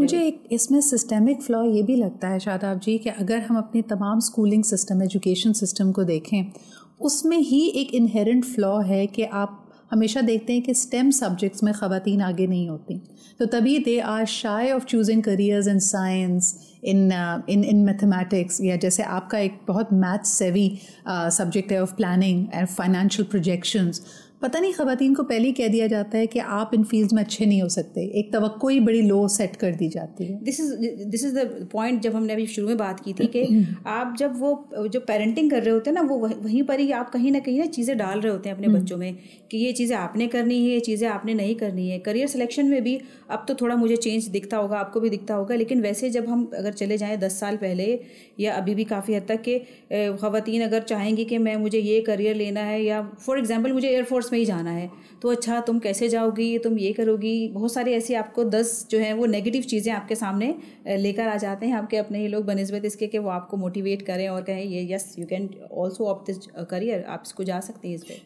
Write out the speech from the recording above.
मुझे एक इसमें सिस्टेमिक फ्लॉ ये भी लगता है, शादाब जी, कि अगर हम अपने तमाम स्कूलिंग सिस्टम एजुकेशन सिस्टम को देखें, उसमें ही एक इनहेरेंट फ्लॉ है कि आप हमेशा देखते हैं कि स्टेम सब्जेक्ट्स में ख़वातीन आगे नहीं होती। तो तभी they are shy of choosing careers in science in in in mathematics या जैसे आपका एक बहुत मैथ सेवी सब्जेक्ट है of planning and financial projections पता नहीं ख़वान को पहले ही कह दिया जाता है कि आप इन फ़ील्ड में अच्छे नहीं हो सकते। एक तो ही बड़ी लो सेट कर दी जाती है। This is this is the point जब हमने अभी शुरू में बात की थी कि आप जब वो जो पेरेंटिंग कर रहे होते हैं ना वो वहीं पर ही आप कहीं ना कहीं ना चीज़ें डाल रहे होते हैं अपने हम्म। बच्चों में कि ये चीज़ें आपने करनी है ये चीज़ें आपने नहीं करनी है। करियर सिलेक्शन में भी अब तो थोड़ा मुझे चेंज दिखता होगा आपको भी दिखता होगा लेकिन वैसे जब हम अगर चले जाएँ दस साल पहले या अभी भी काफ़ी हद तक के ख़वान अगर चाहेंगी कि मैं, मुझे ये करियर लेना है या फॉर एग्ज़ाम्पल मुझे एयरफोर्स में ही जाना है तो अच्छा तुम कैसे जाओगी, तुम ये करोगी, बहुत सारी ऐसी आपको दस जो है वो नेगेटिव चीज़ें आपके सामने लेकर आ जाते हैं, आपके अपने ही लोग बनस्बत इसके कि वो आपको मोटिवेट करें और कहें, ये yes you can also opt this career आप इसको जा सकते हैं इस पर